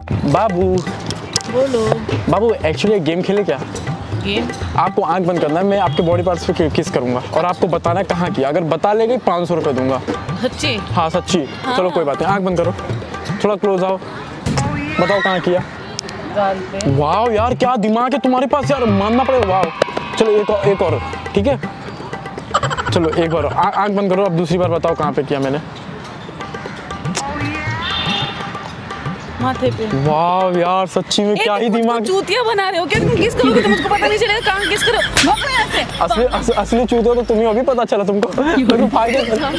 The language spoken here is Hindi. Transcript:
बाबू। बोलो। बाबू एक्चुअली गेम खेले क्या? गेम आपको आँख बंद करना है मैं आपके बॉडी पार्ट्स पे किस करूँगा। और आपको बताना है कहाँ की अगर बता ले गई पाँच सौ रुपये दूँगा। सच्ची? हाँ सच्ची। हाँ। चलो कोई बात नहीं। आँख बंद करो। थोड़ा क्लोज आओ। बताओ कहाँ किया वाह यार क्या दिमाग है तुम्हारे पास यार। मानना पड़ेगा। वाह चलो एक और एक और। ठीक है? चलो एक बार आँख बंद करो। अब दूसरी बार बताओ कहाँ पे किया मैंने। माथे पे। वाह यार सच्ची में क्या ही दिमाग चूतिया बना रहे हो क्या? तुम किस करोगे? तो मुझको पता नहीं चलेगा कहाँ किस करो? असली अस, असली चूतिया तो तुम्हें अभी पता चला तुमको। फ़ायदे हाँ?